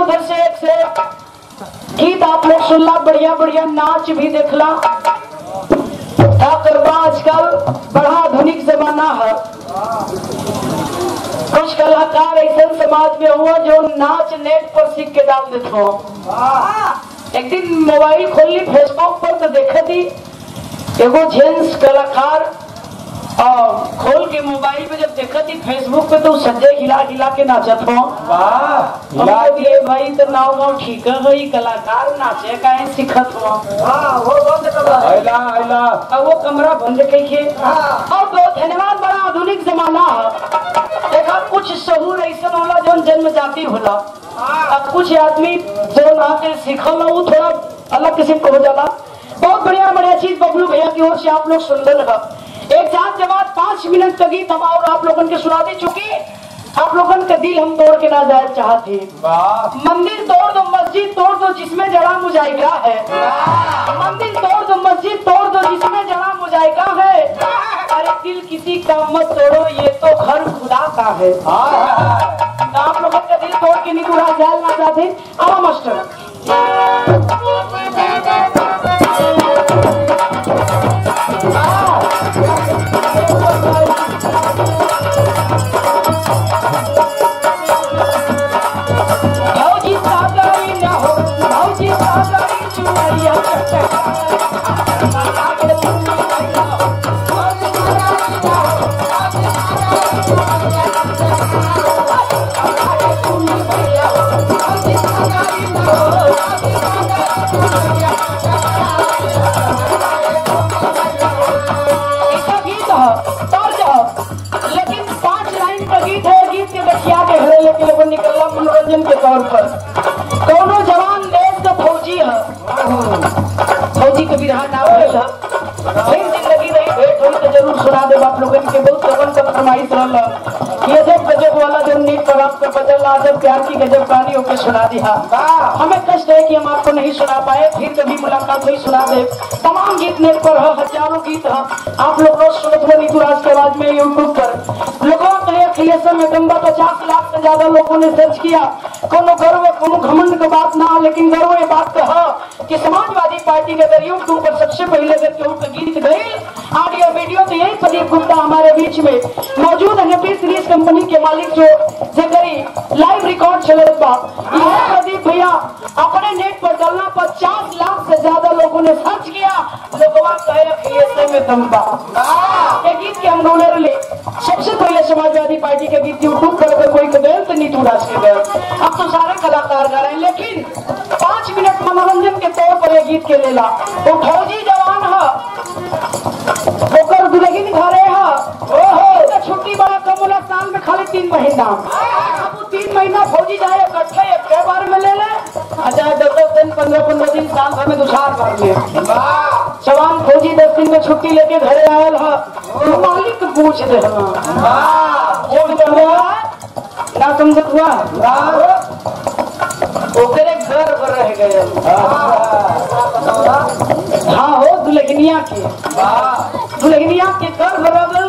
उधर से एक। से गीत आप लोग सुनला बढ़िया बढ़िया नाच भी क्या करवा आजकल बड़ा आधुनिक जमाना है। कुछ कलाकार ऐसे समाज में हुआ जो नाच नेट पर सीख के डाल देते हो। एक दिन मोबाइल खोल ली फेसबुक पर तो देखे थी, एगो जेंट्स कलाकार और खोल के मोबाइल पे जब देखा थी फेसबुक पे तो सज्जे हिला हिला के नाचत हो। वाह हम भाई तो नाव गाँव ठीक है भाई कलाकार नाचे का सीखत हो। आइला आइला अब वो कमरा बंद कहिए और दो धन्यवाद बड़ा आधुनिक जमाना है। देखा कुछ शहूर ऐसा होला जो जन्म जाति होला अब कुछ आदमी जो ना के सीखल वो थोड़ा अलग किस्म का हो जाला। बहुत बढ़िया बढ़िया चीज़ बबलू भैया की ओर से आप लोग सुन रहे हैं एक जात जवाब पाँच मिनट का गीत हम और आप लोगन के सुना दे चुकी आप लोगन का दिल हम तोड़ के ना जाए चाहते। मंदिर तोड़ दो मस्जिद तोड़ दो जिसमें जड़ा मुजाहिदा है। मंदिर तोड़ दो मस्जिद तोड़ दो जिसमें जड़ा मुजाहिदा है। अरे दिल किसी का मत तोड़ो ये तो घर खुदा का है। तो आप लोगों का दिल तोड़ के नहीं उड़ा जाए ना चाहते आवा मास्टर। बखिया के लिए वो निकलना मनोरंजन के तौर पर। कौनो जवान देश का फौजी है। फौजी के भइल फिर ज़िंदगी नहीं भेंट हुई तो ज़रूर सुना दे आप लोग के बहुत लगन का फरमाइश रहल ये जब गजब वाला जो नीट पर आपको बदल जब प्यार की गजब कहानी होकर सुना दिया हमें कष्ट है कि हम आपको नहीं सुना पाए फिर कभी मुलाकात हुई सुना दे। तमाम गीत नेट पर है हज़ारों गीत है। आप लोग रोज सुनत हो नीतू राज के आवाज़ में यूट्यूब पर। लोगों के लिए अखिलेशन में गंगा पचास लाख से ज़्यादा लोगों ने सर्च किया। कोनो गर्व कोनो घमंड का बात ना लेकिन गर्व ये बात का है कि समाजवादी पार्टी के अगर यूट्यूब पर सबसे पहले अगर केहू के गीत गए ऑडियो वीडियो तो यही प्रदीप गुप्ता हमारे बीच में मौजूद है सीरीज़ कंपनी के मालिक जो जगरी लाइव रिकॉर्ड चलत बा यह प्रदीप भैया अपने नेट पर डालना पचास लाख से ज़्यादा लोगों ने सर्च किया। बा ये गीत के हम गौले रहे सबसे पहले समाजवादी पार्टी के गीत यूट्यूब पर अगर कोई गए तो नीतू राज के गए अब तो सारे कलाकार गा रहे हैं, लेकिन पाँच मिनट मनोरंजन के तौर पर ये गीत के लेला। वो फौजी जवान है। ओकर दुलगिन घरे है ओहो तो छुट्टी बड़ा कम होला साल में खाली तीन महीना। तीन महीना फौजी जाए इकट्ठे एक बार में ले ले। अच्छा दस दस दिन, पंद्रह पंद्रह दिन, साल भर में दुसार बार ले जवान फौजी दस दिन में छुट्टी लेके घरे आयल है। तो मालिक पूछ दे। ना समझत हुआ। ओकरे घर पर रह गए। हाँ हो, दुल्हनिया के। दुल्हनिया के घर बराबर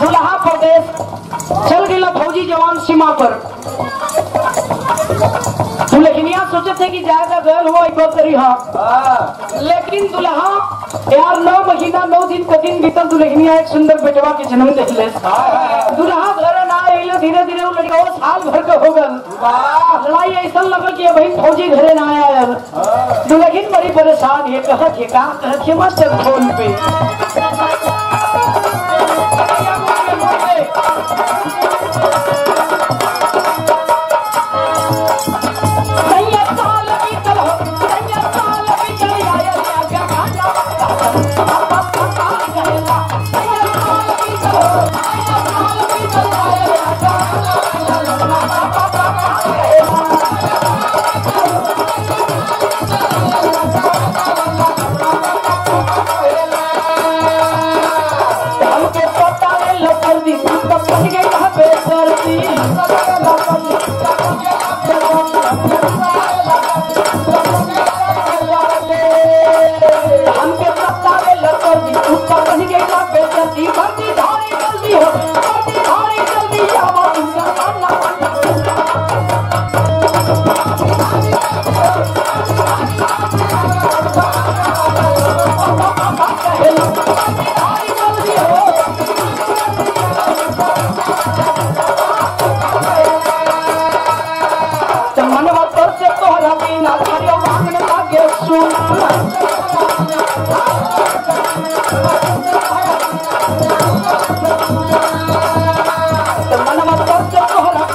दुल्हा प्रदेश चल गया फौजी जवान सीमा पर। दुल्हनिया सोचे थे कि जाएगा घर हो बकरी हाँ लेकिन दुल्हा, यार, नौ महीना, नौ दिन का दिन बीतल दुल्हनिया एक सुंदर बेटवा के जन्म देख ले। दुल्हा घर ना अइले धीरे धीरे वो लड़का साल भर का हो गल लड़ाई ऐसा लगल कि भाई फौजी घरे ना आया। दुल्हन बड़ी परेशान है कहत है का कहत है फ़ोन पे।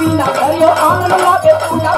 I ona, you, ona, ona, ona, ona, ona, ona,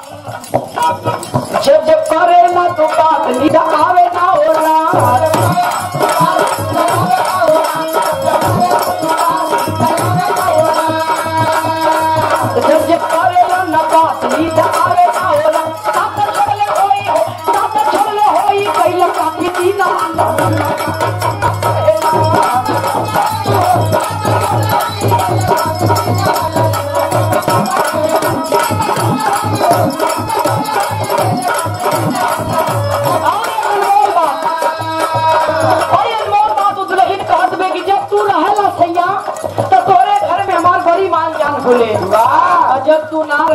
जब करे ना तो बात निदा आवे ना हो रहा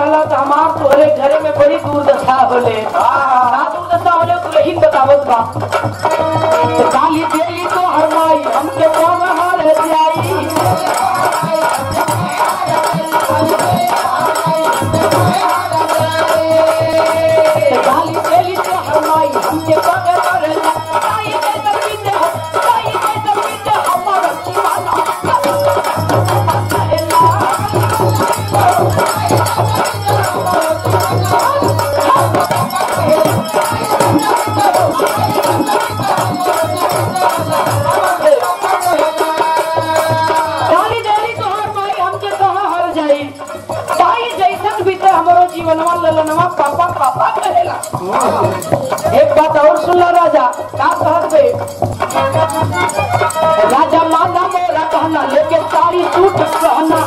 माला तो हमार तोहरे घरे में बड़ी दुर्दशा होले। हाँ। हाँ, ना दुर्दशा होले तो यही बतावत बा। जीवनवा ललनवा पापा पापा कहेला एक बात और सुन ला राजा, का कहत? राजा मांदा मोरा कहना, लेके साड़ी सूट कहना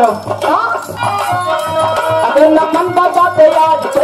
करो। हाँ? अगर नमन बजाते आज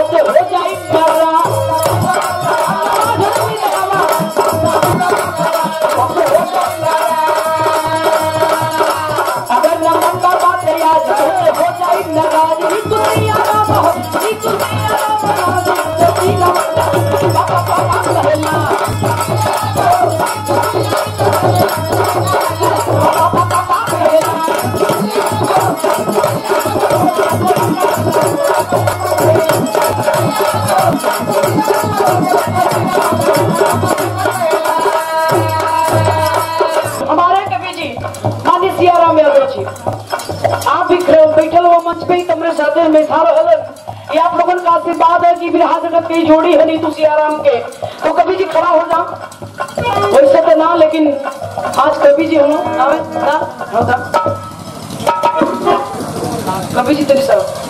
में सारा हजर ये आप लोगों का आशीर्वाद है कि बिरहा जगत की जोड़ी है नहीं नीतू सियाराम के। तो कभी जी खड़ा हो जा वैसे तो ना, लेकिन आज कभी जी हम आवे ना होता। कभी जी तेरी सर।